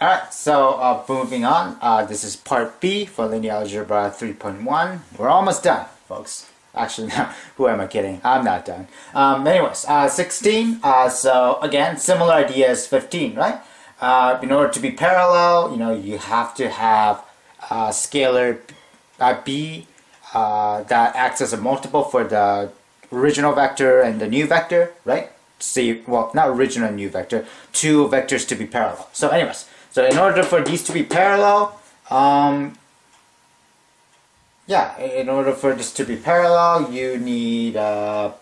Alright, so uh, moving on, uh, this is part B for linear algebra 3.1. We're almost done, folks. Actually, no, who am I kidding? I'm not done. Um, anyways, uh, 16, uh, so again, similar idea as 15, right? Uh, in order to be parallel, you know, you have to have a scalar uh, b that acts as a multiple for the original vector and the new vector, right? See, well, not original and new vector, two vectors to be parallel. So anyways, so in order for these to be parallel, um, yeah, in order for this to be parallel, you need, uh,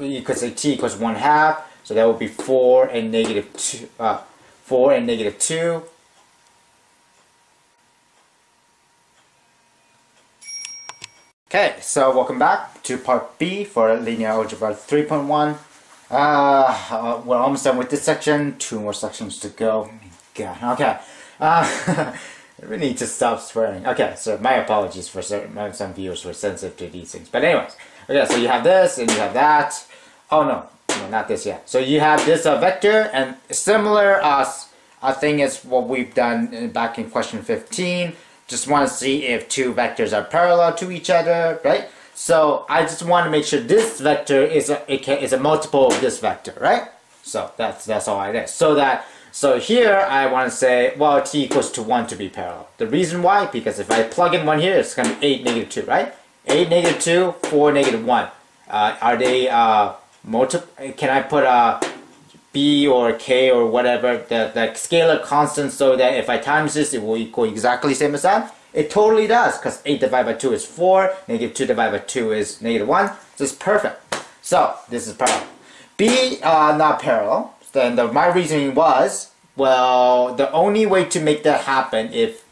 you could say t equals 1 half, so that would be 4 and negative 2, uh, 4 and negative 2. Okay, so welcome back to part B for linear algebra 3.1. Uh, uh, we're almost done with this section. Two more sections to go. God, okay. Uh, we need to stop swearing. Okay, so my apologies for certain, some viewers who are sensitive to these things. But anyways, okay, so you have this and you have that. Oh no, no not this yet. So you have this uh, vector and similar uh, I think is what we've done back in question 15. Just want to see if two vectors are parallel to each other, right? So I just want to make sure this vector is a, can, is a multiple of this vector, right? So that's that's all it is. So that so here I want to say, well, t equals to 1 to be parallel. The reason why, because if I plug in 1 here, it's going to be 8, negative 2, right? 8, negative 2, 4, negative 1. Uh, are they uh, multi Can I put a b or k or whatever, the, the scalar constant so that if I times this, it will equal exactly same as that? It totally does, because 8 divided by 2 is 4, negative 2 divided by 2 is negative 1, so it's perfect. So, this is parallel. B, uh, not parallel. Then the, my reasoning was, well, the only way to make that happen, if,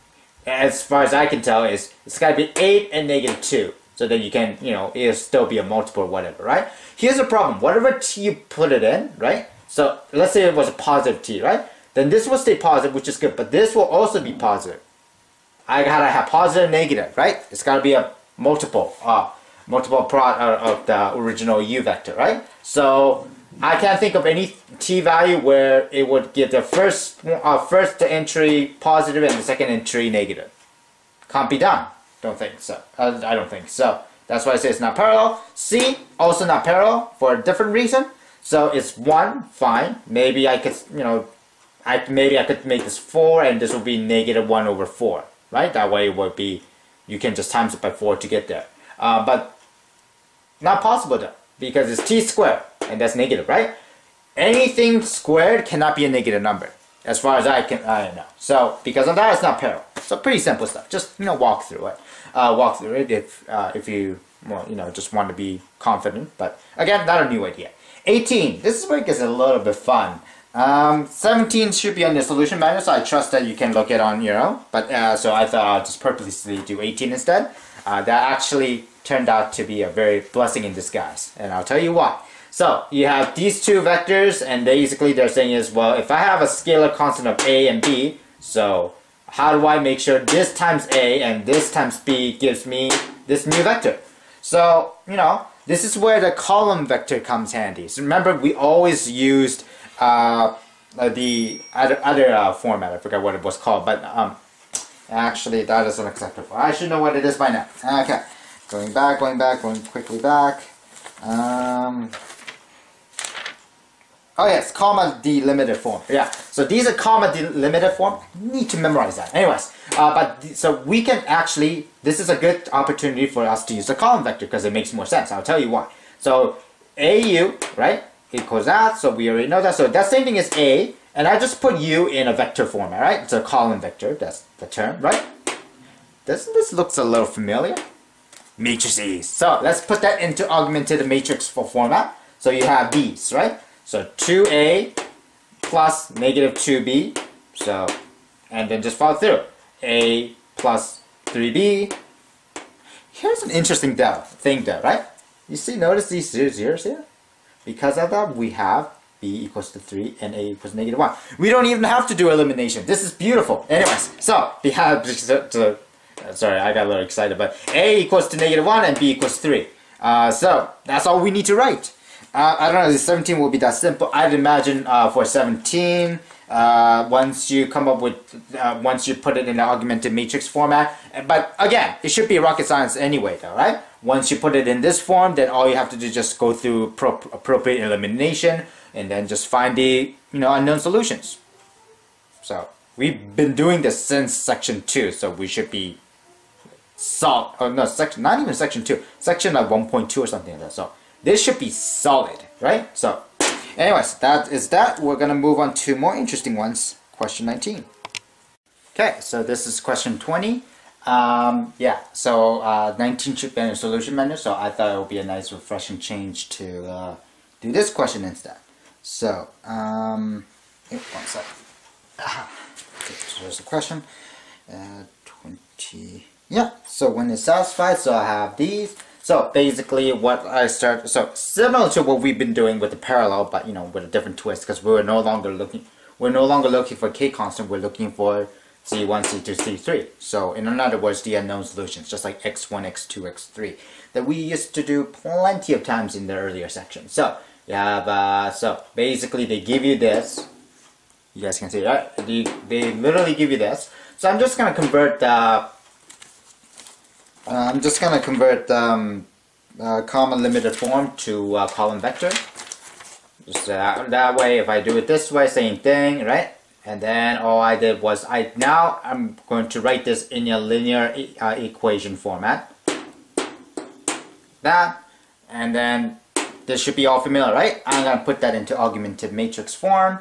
as far as I can tell, is it's got to be 8 and negative 2. So that you can, you know, it'll still be a multiple or whatever, right? Here's the problem. Whatever t you put it in, right? So let's say it was a positive t, right? Then this will stay positive, which is good, but this will also be positive. I gotta have positive negative, right? It's gotta be a multiple, uh, multiple product of the original u vector, right? So I can't think of any t value where it would give the first uh, first entry positive and the second entry negative. Can't be done. Don't think so. Uh, I don't think so. That's why I say it's not parallel. C also not parallel for a different reason. So it's one, fine. Maybe I could, you know, I maybe I could make this four, and this will be negative one over four right? That way would be, you can just times it by 4 to get there. Uh, but not possible though, because it's t squared, and that's negative, right? Anything squared cannot be a negative number, as far as I can I know. So because of that, it's not parallel. So pretty simple stuff. Just you know, walk through it. Uh, walk through it if uh, if you well, you know, just want to be confident. But again, not a new idea. 18. This is where it gets a little bit fun. Um, 17 should be on the solution manual, so I trust that you can look it on your own. But uh, so I thought I'll just purposely do 18 instead. Uh, that actually turned out to be a very blessing in disguise, and I'll tell you why. So you have these two vectors, and basically they're saying is, well, if I have a scalar constant of a and b, so how do I make sure this times a and this times b gives me this new vector? So, you know, this is where the column vector comes handy. So remember, we always used uh, the other, other uh, format. I forgot what it was called, but um, actually that is unacceptable. I should know what it is by now. Okay, going back, going back, going quickly back. Um, oh yes, comma delimited form. Yeah, so these are comma delimited form. Need to memorize that. Anyways, uh, but so we can actually, this is a good opportunity for us to use the column vector because it makes more sense. I'll tell you why. So AU, right? Equals that, so we already know that. So that same thing is A, and I just put U in a vector format, right? It's a column vector, that's the term, right? Doesn't this looks a little familiar? Matrices. So let's put that into augmented matrix for format. So you have these, right? So 2A plus negative 2B, so, and then just follow through. A plus 3B. Here's an interesting thing though, right? You see, notice these zeros here? Because of that, we have b equals to 3 and a equals negative 1. We don't even have to do elimination. This is beautiful. Anyways, so we have, sorry, I got a little excited, but a equals to negative 1 and b equals 3. Uh, so that's all we need to write. Uh, I don't know, 17 will be that simple. I'd imagine uh, for 17, uh, once you come up with, uh, once you put it in the augmented matrix format. But again, it should be rocket science anyway though, right? Once you put it in this form, then all you have to do is just go through appropriate elimination and then just find the, you know, unknown solutions. So we've been doing this since section 2, so we should be solid. Oh no, section, not even section 2, section like 1.2 or something like that. So this should be solid, right? So Anyways, that is that. We're going to move on to more interesting ones. Question 19. Okay, so this is question 20. Um, yeah, so uh, 19 should be a solution menu, so I thought it would be a nice refreshing change to uh, do this question instead. So, um, one sec. Okay, so there's the question. Uh, 20. Yeah, so when it's satisfied, so I have these. So basically what I start, so similar to what we've been doing with the parallel, but you know, with a different twist, because we're no longer looking, we're no longer looking for k constant, we're looking for C1, C2, C3. So in other words, the unknown solutions, just like x1, x2, x3, that we used to do plenty of times in the earlier section. So you have, uh, so basically they give you this, you guys can see that, they, they literally give you this. So I'm just going to convert the uh, I'm just to convert um, uh, comma delimited form to uh, column vector. Just uh, that way, if I do it this way, same thing, right? And then all I did was I now I'm going to write this in a linear e uh, equation format. That, and then this should be all familiar, right? I'm to put that into augmented matrix form.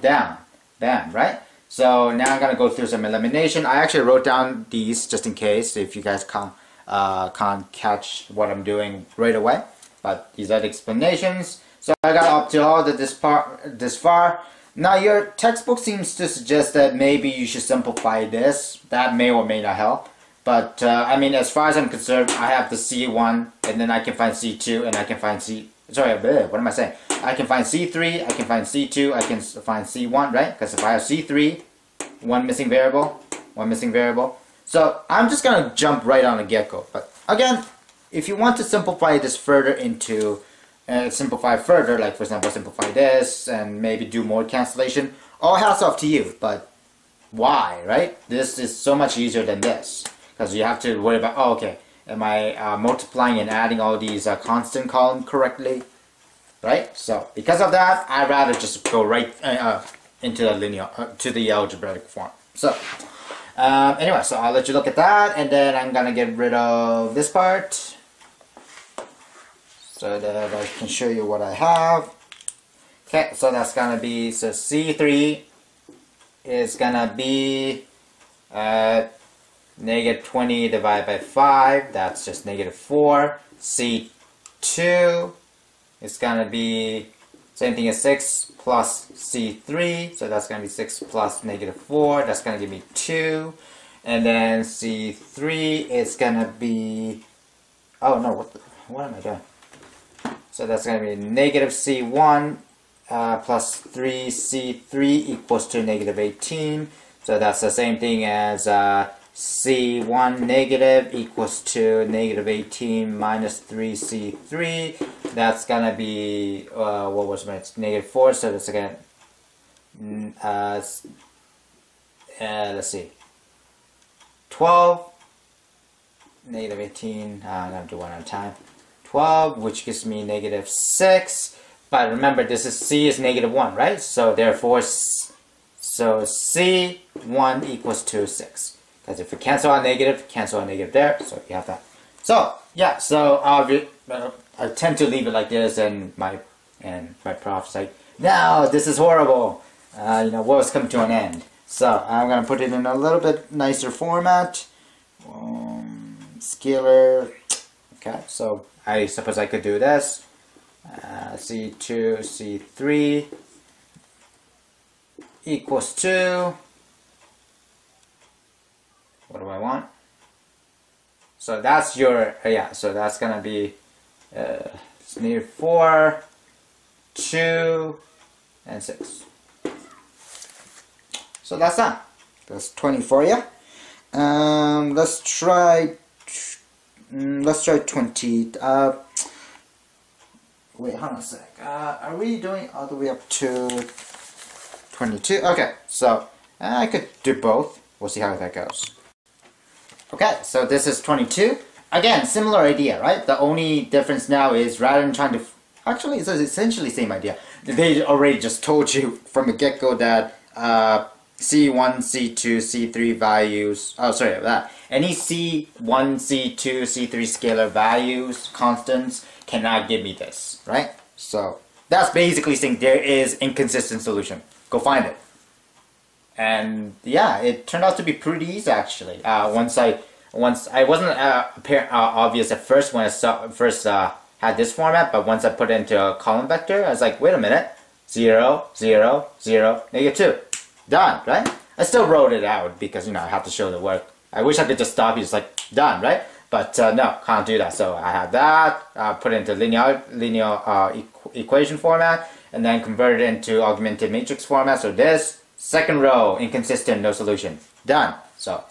Down, down, right? So now I'm to go through some elimination. I actually wrote down these just in case if you guys can't, uh, can't catch what I'm doing right away. But these are the explanations. So I got up to all the this part this far. Now your textbook seems to suggest that maybe you should simplify this. That may or may not help. But uh, I mean, as far as I'm concerned, I have the C1, and then I can find C2, and I can find C. Sorry, what am I saying? I can find C3, I can find C2, I can find C1, right? Because if I have C3, one missing variable, one missing variable. So I'm just going to jump right on the get-go. But again, if you want to simplify this further into, uh, simplify further, like for example, simplify this and maybe do more cancellation, all hats off to you. But why, right? This is so much easier than this. Because you have to worry about, oh, okay, am I uh, multiplying and adding all these uh, constant column correctly? right? So because of that, I'd rather just go right uh, uh, into the linear, uh, to the algebraic form. So um, anyway, so I'll let you look at that, and then I'm gonna get rid of this part so that I can show you what I have. Okay, so that's gonna be, so C3 is gonna be uh, negative 20 divided by 5, that's just negative 4. C2 is gonna be same thing as 6 plus C3, so that's gonna be 6 plus negative 4, that's gonna give me 2. And then C3 is gonna be, oh no, what, the, what am I doing? So that's gonna be negative C1 uh, plus 3C3 equals to negative 18. So that's the same thing as uh, C1 negative equals to negative 18 minus 3C3. That's gonna be, uh, what was my, negative 4, so that's again, uh, uh, let's see, 12, negative 18, uh, I'm gonna do one at a time, 12, which gives me negative 6, but remember this is C is negative 1, right? So therefore, so C1 equals to 6. Because if we cancel out negative, cancel out negative there, so you have that. So, yeah, so uh, I tend to leave it like this, and my and my prof's like, no, this is horrible. Uh, you know, world's coming to an end. So, I'm going to put it in a little bit nicer format. Um, scalar. Okay, so I suppose I could do this. Uh, C2, C3 equals 2 what do I want? So that's your, uh, yeah, so that's gonna be uh, near 4, 2, and 6. So that's that. That's 20 for you. Um, let's try, mm, let's try 20. Uh, wait, hold on a sec. Uh, are we doing all the way up to 22. Okay, so I could do both. We'll see how that goes. Okay, so this is 22. Again, similar idea, right? The only difference now is rather than trying to... Actually, it's essentially same idea. They already just told you from the get-go that uh, C1, C2, C3 values... Oh, sorry, that. Any C1, C2, C3 scalar values, constants, cannot give me this, right? So, that's basically saying there is inconsistent solution. Go find it. And yeah, it turned out to be pretty easy actually. Uh, once I once I wasn't uh, apparent, uh, obvious at first when I saw, first uh, had this format, but once I put it into a column vector, I was like, wait a minute, zero, zero, zero, negative two, done, right? I still wrote it out because you know I have to show the work. I wish I could just stop. It's like done, right? But uh, no, can't do that. So I have that, uh, put it into linear linear uh, equ equation format, and then convert it into augmented matrix format. So this second row inconsistent, no solution, done. So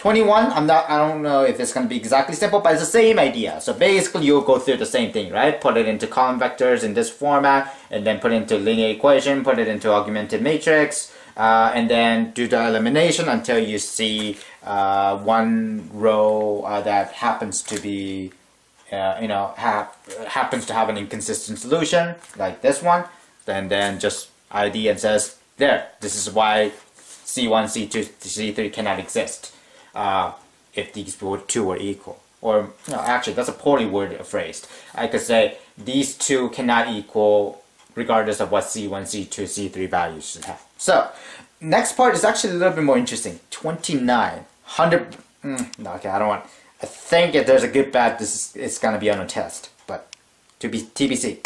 21, I'm not, I don't know if it's going to be exactly simple, but it's the same idea. So basically you'll go through the same thing, right? Put it into column vectors in this format, and then put it into linear equation, put it into augmented matrix, uh, and then do the elimination until you see uh, one row uh, that happens to be, uh, you know, ha happens to have an inconsistent solution, like this one, then then just ID and says, there, this is why C1, C2, C3 cannot exist uh, if these two were equal. Or, no, actually, that's a poorly worded phrase. I could say these two cannot equal regardless of what C1, C2, C3 values should have. So, next part is actually a little bit more interesting. 29. 100... Mm, no, okay, I don't want... I think if there's a good bet, this is it's gonna be on a test, but to be TBC.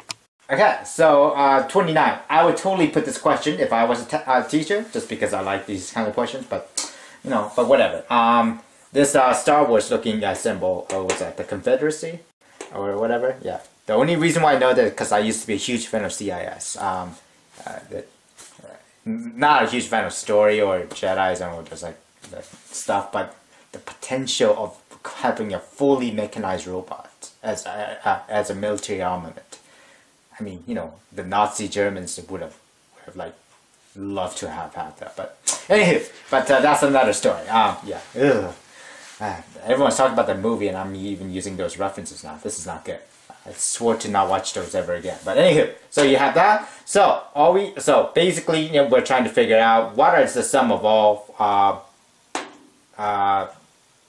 Okay, so uh, 29. I would totally put this question if I was a teacher, just because I like these kind of questions, but you know, but whatever. Um, this uh, Star Wars looking uh, symbol, or was that the Confederacy, or whatever? Yeah. The only reason why I know that because I used to be a huge fan of CIS. Um, uh, uh, not a huge fan of story or Jedi's and all just like stuff, but the potential of having a fully mechanized robot as a, uh, as a military armament. I mean, you know, the Nazi Germans would have, would have like loved to have had that, but Anywho, but uh, that's another story. Um, yeah. Ugh. Uh, everyone's talking about the movie, and I'm even using those references now. This is not good. I swore to not watch those ever again. But anywho, so you have that. So all we, so basically, you know, we're trying to figure out what is the sum of all. Uh, uh,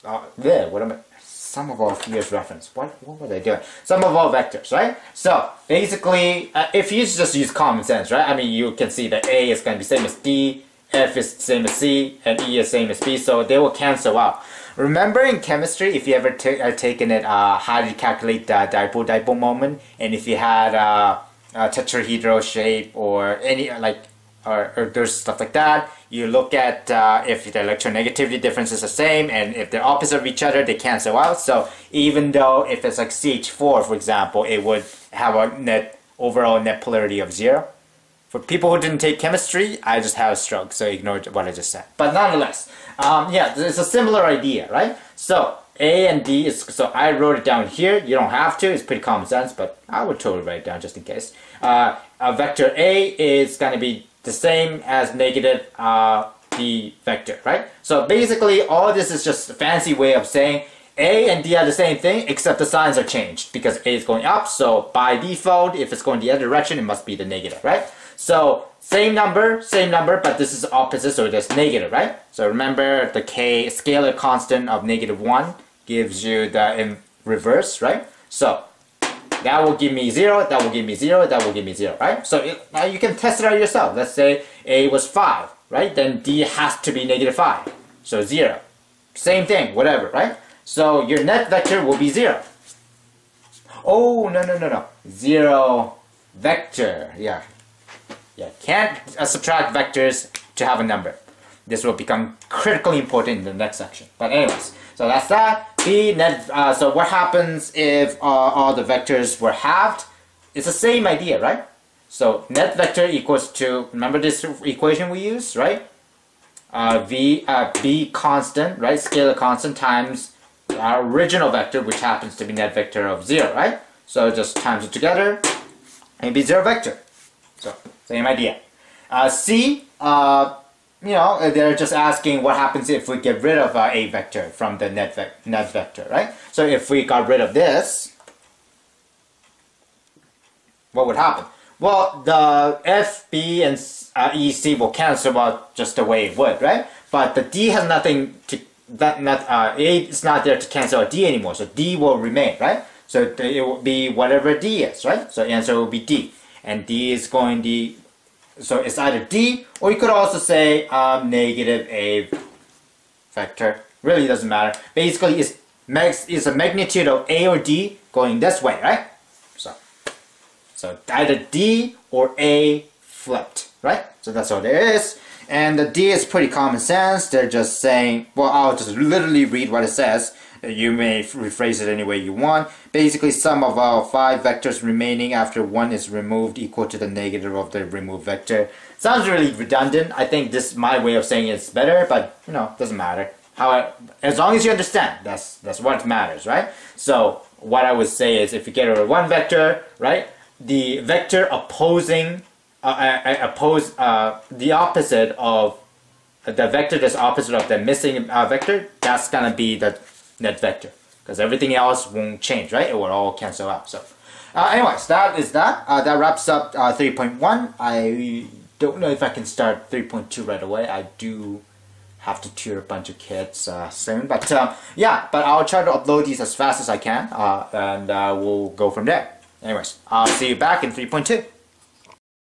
uh, there. What am I? Sum of all years reference. What what were they doing? Sum of all vectors, right? So basically, uh, if you just use common sense, right? I mean, you can see that A is going to be same as D F is same as C, and E is same as B, so they will cancel out. Remember in chemistry, if you ever uh, taken it, uh, how to calculate the dipole-dipole moment, and if you had uh, a tetrahedral shape or any like, or, or there's stuff like that, you look at uh, if the electronegativity difference is the same, and if they're opposite of each other, they cancel out. So even though if it's like CH4, for example, it would have a net overall net polarity of zero. For people who didn't take chemistry, I just have a stroke, so ignore what I just said. But nonetheless, um, yeah, it's a similar idea, right? So A and D is, so I wrote it down here. You don't have to, it's pretty common sense, but I would totally write it down just in case. Uh, vector A is going to be the same as negative uh, D vector, right? So basically, all this is just a fancy way of saying a and D are the same thing, except the signs are changed because A is going up. So by default, if it's going the other direction, it must be the negative, right? So same number, same number, but this is opposite, so it's negative, right? So remember the k scalar constant of negative 1 gives you the in reverse, right? So that will give me 0, that will give me 0, that will give me 0, right? So it, now you can test it out yourself. Let's say A was 5, right? Then D has to be negative 5, so 0. Same thing, whatever, right? So your net vector will be 0. Oh, no, no, no, no. 0 vector, yeah. Yeah, can't uh, subtract vectors to have a number. This will become critically important in the next section. But anyways, so that's that. B net. Uh, so what happens if uh, all the vectors were halved? It's the same idea, right? So net vector equals to remember this equation we use, right? Uh, v uh, b constant, right? Scalar constant times our original vector, which happens to be net vector of zero, right? So just times it together, and be zero vector. So same idea. Uh, C, uh, you know, they're just asking what happens if we get rid of uh, a vector from the net, ve net vector, right? So if we got rid of this, what would happen? Well, the F, B, and uh, E, C will cancel out just the way it would, right? But the D has nothing to that not uh, A is not there to cancel a D anymore, so D will remain, right? So it will be whatever D is, right? So answer will be D, and D is going to so it's either D or you could also say um, negative A vector. Really doesn't matter. Basically, it's is a magnitude of A or D going this way, right? So so either D or A flipped, right? So that's all there is. And the D is pretty common sense. They're just saying, well, I'll just literally read what it says. You may rephrase it any way you want. Basically, sum of all five vectors remaining after one is removed equal to the negative of the removed vector. Sounds really redundant. I think this my way of saying it's better, but you know, doesn't matter. How as long as you understand, that's that's what matters, right? So what I would say is, if you get rid of one vector, right, the vector opposing uh, uh, uh, oppose uh, the opposite of the vector that's opposite of the missing uh, vector, that's gonna be the net vector because everything else won't change, right? It will all cancel out. So, uh, anyways, that is that. Uh, that wraps up 3.1. I don't know if I can start 3.2 right away. I do have to tutor a bunch of kids soon, but yeah. But I'll try to upload these as fast as I can, and we'll go from there. Anyways, I'll see you back in 3.2.